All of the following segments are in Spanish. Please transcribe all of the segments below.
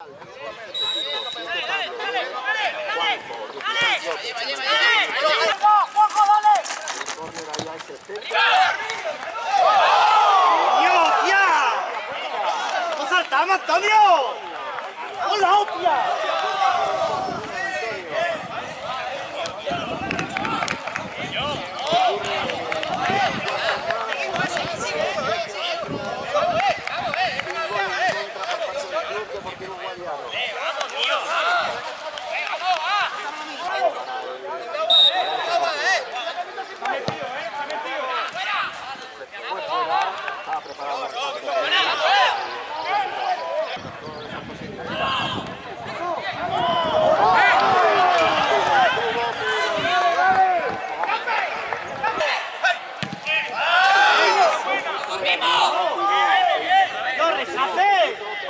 ¡Dios, tía! ¡No Antonio! ¡Hola, hostia!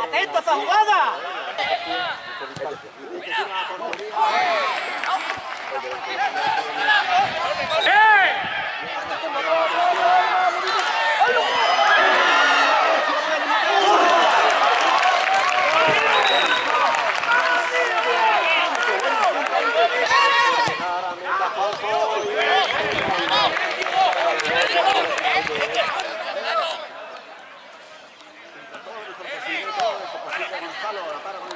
¡Atento a esa jugada! ¡Vale!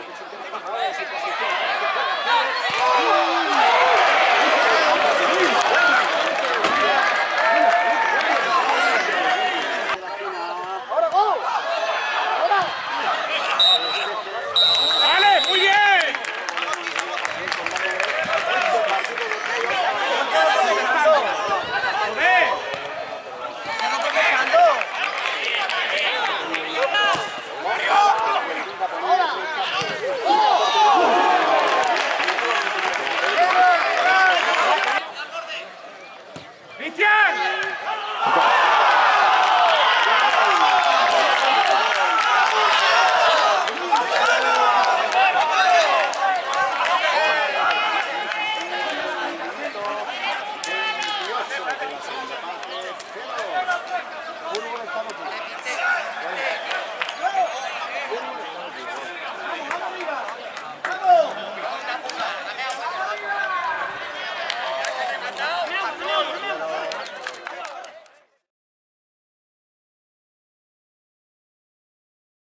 Etienne!